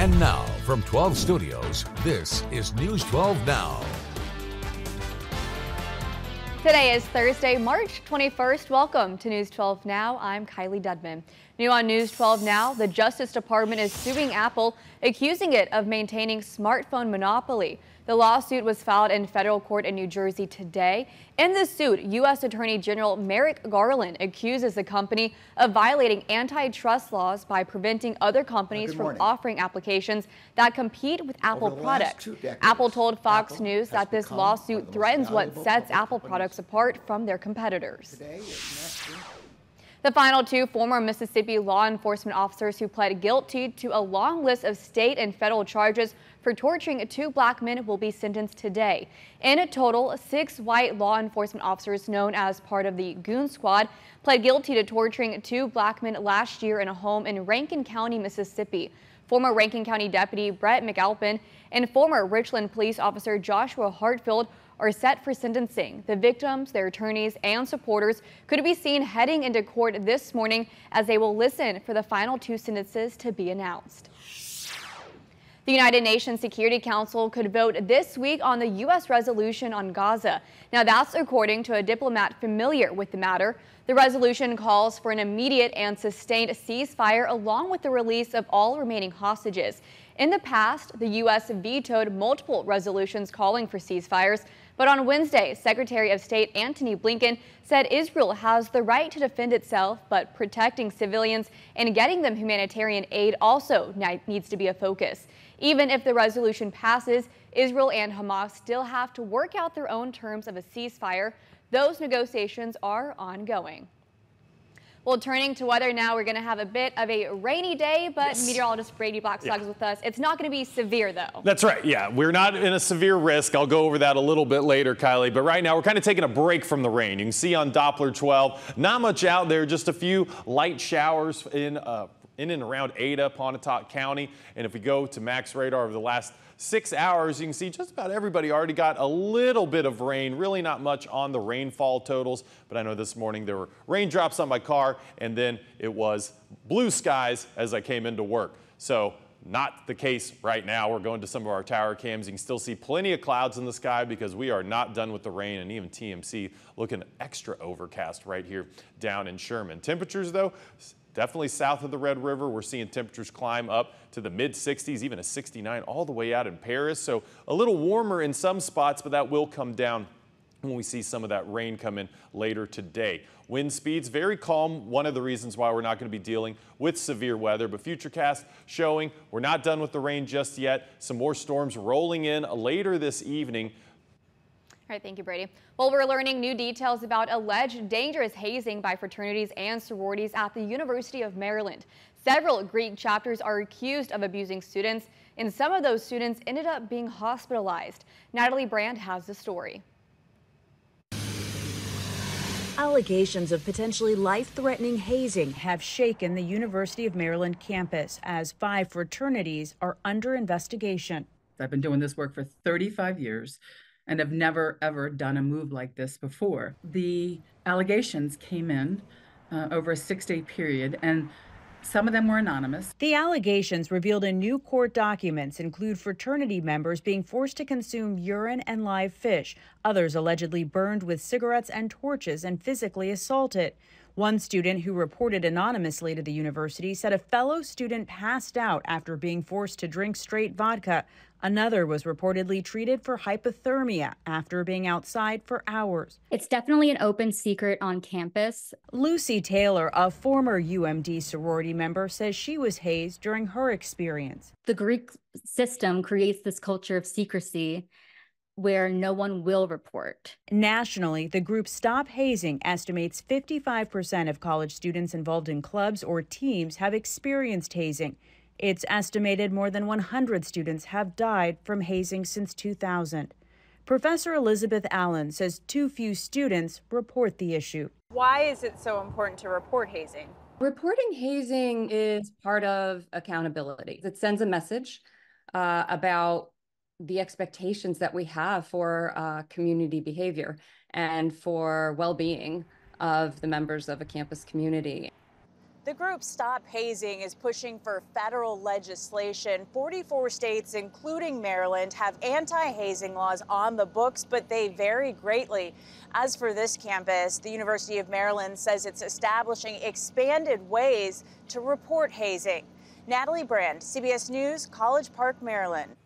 And now, from 12 Studios, this is News 12 Now. Today is Thursday, March 21st. Welcome to News 12 Now. I'm Kylee Dedmon. New on News 12 Now, the Justice Department is suing Apple, accusing it of maintaining smartphone monopoly. The lawsuit was filed in federal court in New Jersey today. In the suit, U.S. Attorney General Merrick Garland accuses the company of violating antitrust laws by preventing other companies from offering applications that compete with Apple products. Apple told Fox Apple News that this lawsuit threatens what sets Apple products apart from their competitors. The final two former Mississippi law enforcement officers who pled guilty to a long list of state and federal charges for torturing two black men will be sentenced today. In a total, six white law enforcement officers known as part of the Goon Squad pled guilty to torturing two black men last year in a home in Rankin County, Mississippi. Former Rankin County Deputy Brett McAlpin and former Richland Police Officer Joshua Hartfield are set for sentencing. The victims, their attorneys, and supporters could be seen heading into court this morning as they will listen for the final two sentences to be announced. The United Nations Security Council could vote this week on the U.S. resolution on Gaza. Now, that's according to a diplomat familiar with the matter. The resolution calls for an immediate and sustained ceasefire along with the release of all remaining hostages. In the past, the U.S. vetoed multiple resolutions calling for ceasefires, but on Wednesday, Secretary of State Antony Blinken said Israel has the right to defend itself, but protecting civilians and getting them humanitarian aid also needs to be a focus. Even if the resolution passes, Israel and Hamas still have to work out their own terms of a ceasefire. Those negotiations are ongoing. Well, turning to weather now, we're going to have a bit of a rainy day, but yes. meteorologist Brady Blackstock yeah. is with us. It's not going to be severe, though. That's right. Yeah, we're not in a severe risk. I'll go over that a little bit later, Kylee. But right now, we're kind of taking a break from the rain. You can see on Doppler 12, not much out there, just a few light showers in. Uh, in and around Ada, Pontotoc County. And if we go to Max Radar over the last six hours, you can see just about everybody already got a little bit of rain, really not much on the rainfall totals, but I know this morning there were raindrops on my car and then it was blue skies as I came into work. So not the case right now. We're going to some of our tower cams. You can still see plenty of clouds in the sky because we are not done with the rain and even TMC looking extra overcast right here down in Sherman. Temperatures though, Definitely south of the Red River, we're seeing temperatures climb up to the mid 60s, even a 69 all the way out in Paris. So a little warmer in some spots, but that will come down when we see some of that rain come in later today. Wind speeds very calm, one of the reasons why we're not going to be dealing with severe weather, but Futurecast showing we're not done with the rain just yet. Some more storms rolling in later this evening. All right, thank you, Brady. Well, we're learning new details about alleged dangerous hazing by fraternities and sororities at the University of Maryland. Several Greek chapters are accused of abusing students, and some of those students ended up being hospitalized. Natalie Brand has the story. Allegations of potentially life-threatening hazing have shaken the University of Maryland campus as five fraternities are under investigation. I've been doing this work for 35 years and have never ever done a move like this before. The allegations came in uh, over a six day period, and some of them were anonymous. The allegations revealed in new court documents include fraternity members being forced to consume urine and live fish, others allegedly burned with cigarettes and torches and physically assaulted. One student who reported anonymously to the university said a fellow student passed out after being forced to drink straight vodka. Another was reportedly treated for hypothermia after being outside for hours. It's definitely an open secret on campus. Lucy Taylor, a former UMD sorority member, says she was hazed during her experience. The Greek system creates this culture of secrecy where no one will report. Nationally, the group Stop Hazing estimates 55% of college students involved in clubs or teams have experienced hazing. It's estimated more than 100 students have died from hazing since 2000. Professor Elizabeth Allen says too few students report the issue. Why is it so important to report hazing? Reporting hazing is part of accountability. It sends a message uh, about the expectations that we have for uh, community behavior and for well being of the members of a campus community. The group Stop Hazing is pushing for federal legislation. 44 states, including Maryland, have anti hazing laws on the books, but they vary greatly. As for this campus, the University of Maryland says it's establishing expanded ways to report hazing. Natalie Brand, CBS News, College Park, Maryland.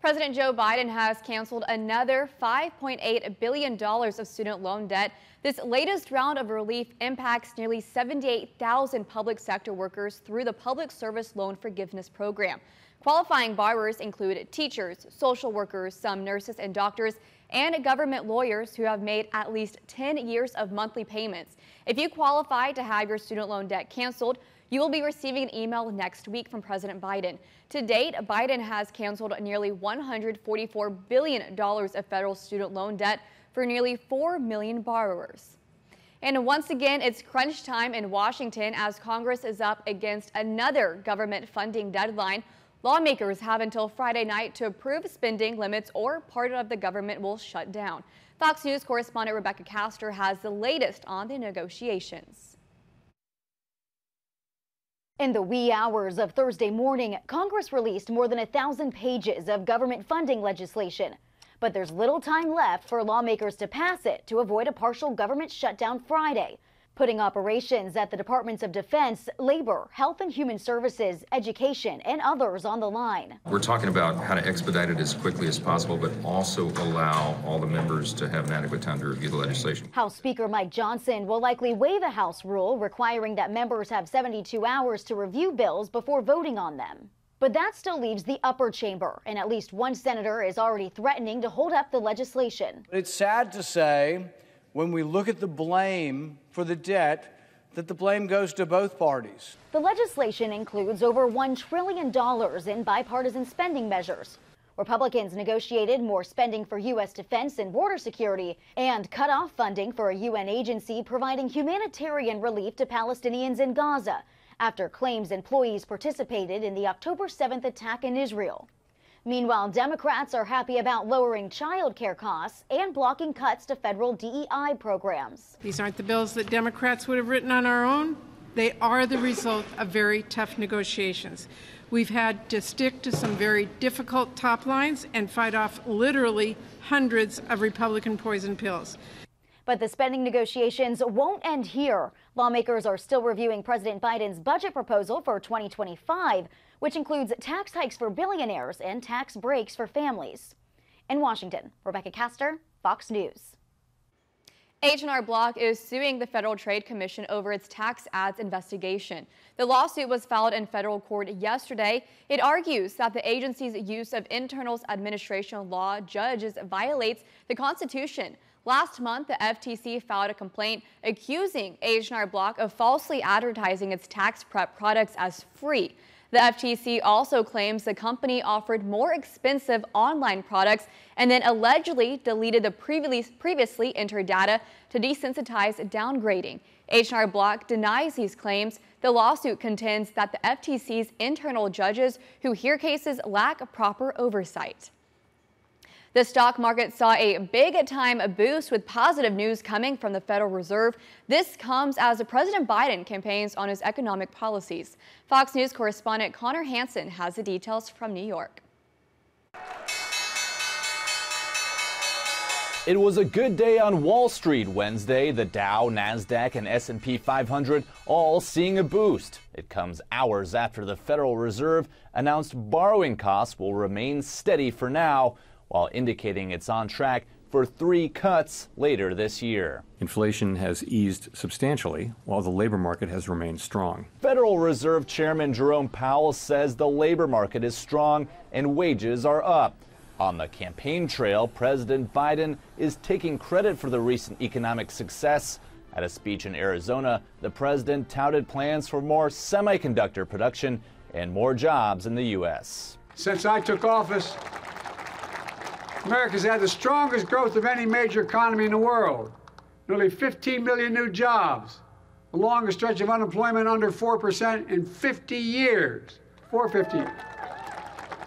President Joe Biden has canceled another $5.8 billion of student loan debt. This latest round of relief impacts nearly 78,000 public sector workers through the Public Service Loan Forgiveness Program. Qualifying borrowers include teachers, social workers, some nurses and doctors, and government lawyers who have made at least 10 years of monthly payments. If you qualify to have your student loan debt canceled, you will be receiving an email next week from President Biden. To date, Biden has canceled nearly $144 billion of federal student loan debt for nearly 4 million borrowers. And once again, it's crunch time in Washington as Congress is up against another government funding deadline. Lawmakers have until Friday night to approve spending limits or part of the government will shut down. Fox News correspondent Rebecca Castor has the latest on the negotiations. In the wee hours of Thursday morning, Congress released more than a thousand pages of government funding legislation. But there's little time left for lawmakers to pass it to avoid a partial government shutdown Friday putting operations at the Departments of Defense, Labor, Health and Human Services, Education, and others on the line. We're talking about how to expedite it as quickly as possible, but also allow all the members to have an adequate time to review the legislation. House Speaker Mike Johnson will likely waive a House rule requiring that members have 72 hours to review bills before voting on them. But that still leaves the upper chamber, and at least one senator is already threatening to hold up the legislation. It's sad to say when we look at the blame for the debt, that the blame goes to both parties. The legislation includes over $1 trillion in bipartisan spending measures. Republicans negotiated more spending for U.S. defense and border security and cut off funding for a UN agency providing humanitarian relief to Palestinians in Gaza after claims employees participated in the October 7th attack in Israel. Meanwhile, Democrats are happy about lowering child care costs and blocking cuts to federal DEI programs. These aren't the bills that Democrats would have written on our own. They are the result of very tough negotiations. We've had to stick to some very difficult top lines and fight off literally hundreds of Republican poison pills. But the spending negotiations won't end here. Lawmakers are still reviewing President Biden's budget proposal for 2025 which includes tax hikes for billionaires and tax breaks for families. In Washington, Rebecca Castor, Fox News. H&R Block is suing the Federal Trade Commission over its tax ads investigation. The lawsuit was filed in federal court yesterday. It argues that the agency's use of internal administration law judges violates the Constitution. Last month, the FTC filed a complaint accusing H&R Block of falsely advertising its tax prep products as free. The FTC also claims the company offered more expensive online products and then allegedly deleted the previously entered data to desensitize downgrading. H&R Block denies these claims. The lawsuit contends that the FTC's internal judges who hear cases lack proper oversight. The stock market saw a big time boost with positive news coming from the Federal Reserve. This comes as President Biden campaigns on his economic policies. Fox News correspondent Connor Hansen has the details from New York. It was a good day on Wall Street Wednesday. The Dow, Nasdaq, and S&P 500 all seeing a boost. It comes hours after the Federal Reserve announced borrowing costs will remain steady for now while indicating it's on track for three cuts later this year. Inflation has eased substantially, while the labor market has remained strong. Federal Reserve Chairman Jerome Powell says the labor market is strong and wages are up. On the campaign trail, President Biden is taking credit for the recent economic success. At a speech in Arizona, the president touted plans for more semiconductor production and more jobs in the U.S. Since I took office, America's had the strongest growth of any major economy in the world. Nearly 15 million new jobs. The longest stretch of unemployment under 4% in 50 years. 450.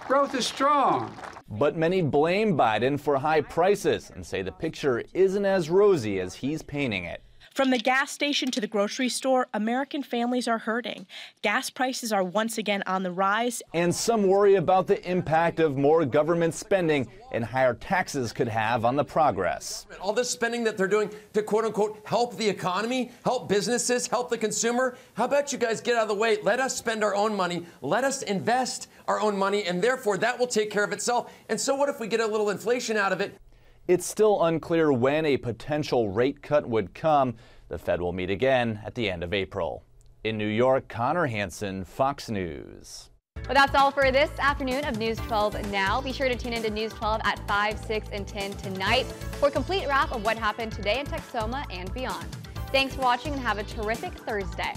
Growth is strong. But many blame Biden for high prices and say the picture isn't as rosy as he's painting it. From the gas station to the grocery store, American families are hurting. Gas prices are once again on the rise. And some worry about the impact of more government spending and higher taxes could have on the progress. All this spending that they're doing to quote unquote help the economy, help businesses, help the consumer. How about you guys get out of the way? Let us spend our own money. Let us invest our own money, and therefore that will take care of itself. And so, what if we get a little inflation out of it? It's still unclear when a potential rate cut would come. The Fed will meet again at the end of April. In New York, Connor Hanson, Fox News. Well, that's all for this afternoon of News 12 Now. Be sure to tune into News 12 at 5, 6, and 10 tonight for a complete wrap of what happened today in Texoma and beyond. Thanks for watching and have a terrific Thursday.